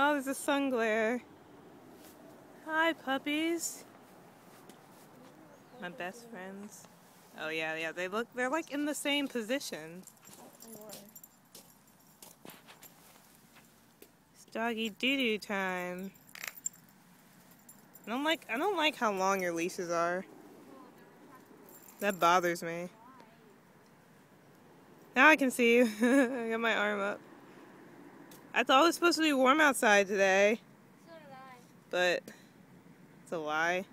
Oh, there's a sun glare. Hi, puppies. My best friends. Oh yeah, yeah. They look. They're like in the same position. It's doggy doo doo time. I don't like. I don't like how long your leashes are. That bothers me. Now I can see you. I got my arm up. I thought it was supposed to be warm outside today. So did I. But it's a lie.